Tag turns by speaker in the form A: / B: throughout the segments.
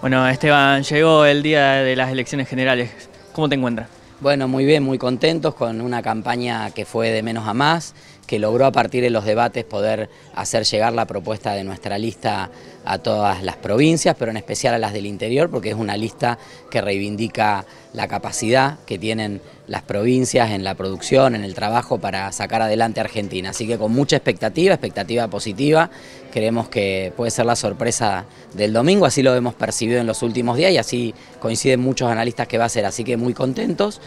A: Bueno, Esteban, llegó el día de las elecciones generales. ¿Cómo te encuentras?
B: Bueno, muy bien, muy contentos con una campaña que fue de menos a más, que logró a partir de los debates poder hacer llegar la propuesta de nuestra lista a todas las provincias, pero en especial a las del interior, porque es una lista que reivindica la capacidad que tienen las provincias en la producción, en el trabajo para sacar adelante a Argentina. Así que con mucha expectativa, expectativa positiva, creemos que puede ser la sorpresa del domingo, así lo hemos percibido en los últimos días y así coinciden muchos analistas que va a ser, así que muy contentos,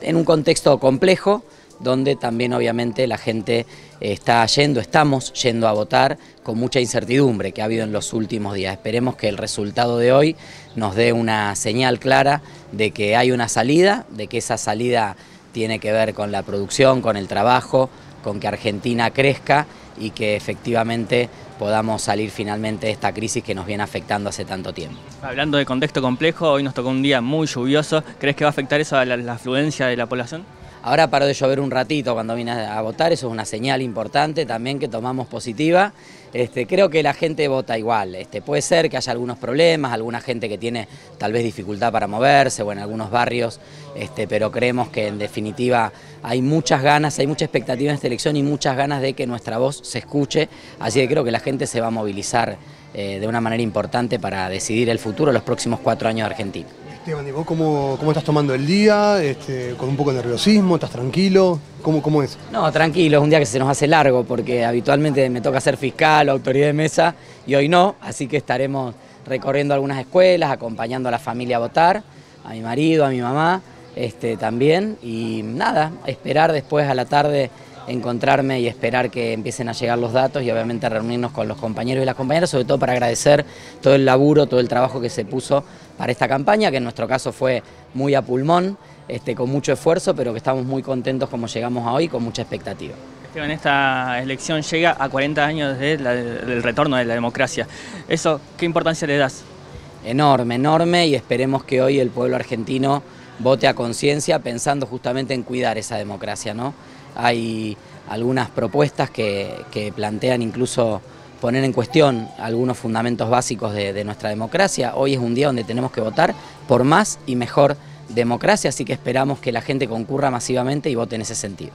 B: en un contexto complejo, donde también obviamente la gente está yendo, estamos yendo a votar con mucha incertidumbre que ha habido en los últimos días. Esperemos que el resultado de hoy nos dé una señal clara de que hay una salida, de que esa salida tiene que ver con la producción, con el trabajo, con que Argentina crezca y que efectivamente podamos salir finalmente de esta crisis que nos viene afectando hace tanto tiempo.
A: Hablando de contexto complejo, hoy nos tocó un día muy lluvioso. ¿Crees que va a afectar eso a la, la afluencia de la población?
B: Ahora paró de llover un ratito cuando vine a votar, eso es una señal importante también que tomamos positiva. Este, creo que la gente vota igual. Este, puede ser que haya algunos problemas, alguna gente que tiene tal vez dificultad para moverse o en algunos barrios, este, pero creemos que en definitiva hay muchas ganas, hay mucha expectativa en esta elección y muchas ganas de que nuestra voz se escuche. Así que creo que la gente se va a movilizar eh, de una manera importante para decidir el futuro los próximos cuatro años de Argentina.
C: Esteban, ¿y vos cómo, cómo estás tomando el día? Este, ¿Con un poco de nerviosismo? ¿Estás tranquilo? ¿Cómo, ¿Cómo es?
B: No, tranquilo, es un día que se nos hace largo porque habitualmente me toca ser fiscal o autoridad de mesa y hoy no, así que estaremos recorriendo algunas escuelas, acompañando a la familia a votar, a mi marido, a mi mamá este, también y nada, esperar después a la tarde encontrarme y esperar que empiecen a llegar los datos y obviamente reunirnos con los compañeros y las compañeras, sobre todo para agradecer todo el laburo, todo el trabajo que se puso para esta campaña, que en nuestro caso fue muy a pulmón, este, con mucho esfuerzo, pero que estamos muy contentos como llegamos a hoy, con mucha expectativa.
A: Esteban, esta elección llega a 40 años de la, del retorno de la democracia. ¿Eso qué importancia le das?
B: Enorme, enorme, y esperemos que hoy el pueblo argentino vote a conciencia pensando justamente en cuidar esa democracia, ¿no? Hay algunas propuestas que, plantean incluso poner en cuestión algunos fundamentos básicos de, de, nuestra democracia. Hoy es un día donde tenemos que votar por más y mejor democracia, así que esperamos que la gente concurra masivamente y vote en ese sentido.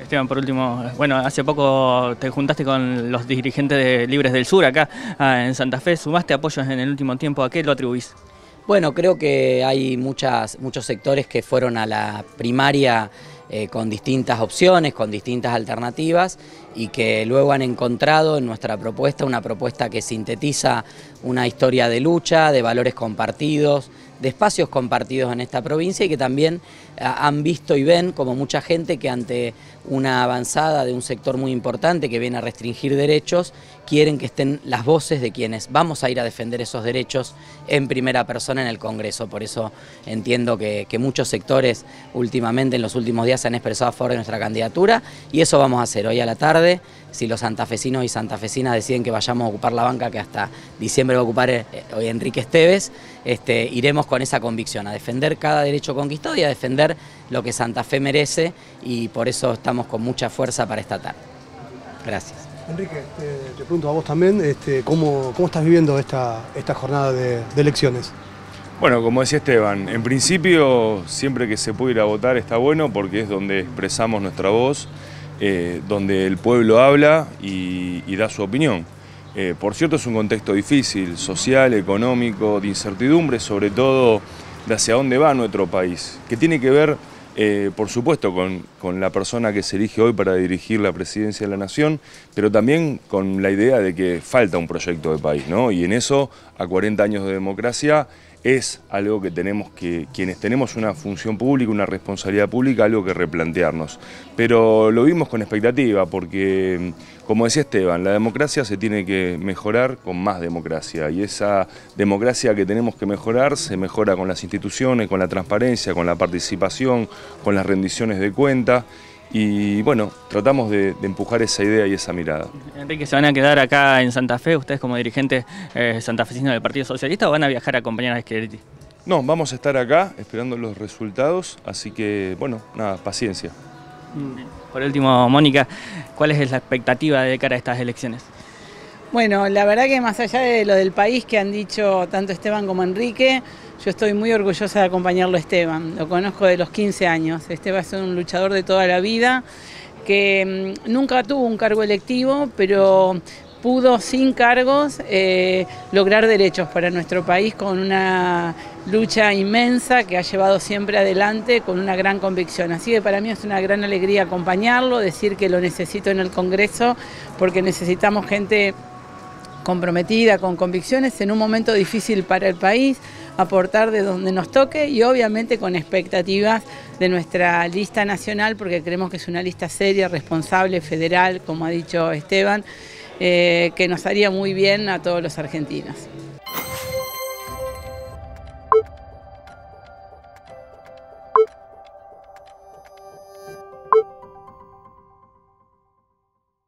A: Esteban, por último, bueno, hace poco te juntaste con los dirigentes de Libres del Sur acá en Santa Fe, ¿sumaste apoyos en el último tiempo? ¿A qué lo atribuís?
B: Bueno, creo que hay muchos sectores que fueron a la primaria eh, con distintas opciones, con distintas alternativas y que luego han encontrado en nuestra propuesta una propuesta que sintetiza una historia de lucha, de valores compartidos, de espacios compartidos en esta provincia y que también han visto y ven como mucha gente que ante una avanzada de un sector muy importante que viene a restringir derechos, quieren que estén las voces de quienes vamos a ir a defender esos derechos en primera persona en el Congreso. Por eso entiendo que, muchos sectores últimamente, en los últimos días, se han expresado a favor de nuestra candidatura y eso vamos a hacer hoy a la tarde. Si los santafesinos y santafesinas deciden que vayamos a ocupar la banca que hasta diciembre va a ocupar eh, hoy Enrique Esteves, este, iremos con esa convicción, a defender cada derecho conquistado y a defender lo que Santa Fe merece y por eso estamos con mucha fuerza para esta tarde. Gracias.
C: Enrique, te, pregunto a vos también, este, ¿cómo, ¿cómo, estás viviendo esta, esta jornada de, elecciones?
D: Bueno, como decía Esteban, en principio siempre que se puede ir a votar está bueno porque es donde expresamos nuestra voz, eh, donde el pueblo habla y, y da su opinión. Eh, por cierto, es un contexto difícil, social, económico, de incertidumbre, sobre todo de hacia dónde va nuestro país, que tiene que ver, eh, por supuesto, con, con, la persona que se elige hoy para dirigir la presidencia de la Nación, pero también con la idea de que falta un proyecto de país, ¿no? Y en eso, a 40 años de democracia, es algo que tenemos que, quienes tenemos una función pública, una responsabilidad pública, algo que replantearnos. Pero lo vimos con expectativa, porque, como decía Esteban, la democracia se tiene que mejorar con más democracia, y esa democracia que tenemos que mejorar se mejora con las instituciones, con la transparencia, con la participación, con las rendiciones de cuenta, y bueno, tratamos de, de, empujar esa idea y esa mirada.
A: Enrique, ¿se van a quedar acá en Santa Fe, ustedes como dirigentes eh, santafesinos del Partido Socialista o van a viajar a acompañar a Schiaretti?
D: No, vamos a estar acá esperando los resultados, así que bueno, nada, paciencia.
A: Por último, Mónica, ¿cuál es la expectativa de cara a estas elecciones?
E: Bueno, la verdad que más allá de lo del país que han dicho tanto Esteban como Enrique, yo estoy muy orgullosa de acompañarlo a Esteban. Lo conozco de los 15 años. Esteban es un luchador de toda la vida que mm, nunca tuvo un cargo electivo, pero pudo sin cargos eh, lograr derechos para nuestro país con una lucha inmensa que ha llevado siempre adelante con una gran convicción. Así que para mí es una gran alegría acompañarlo, decir que lo necesito en el Congreso porque necesitamos gente comprometida, con convicciones, en un momento difícil para el país, aportar de donde nos toque y obviamente con expectativas de nuestra lista nacional, porque creemos que es una lista seria, responsable, federal, como ha dicho Esteban, eh, que nos haría muy bien a todos los argentinos.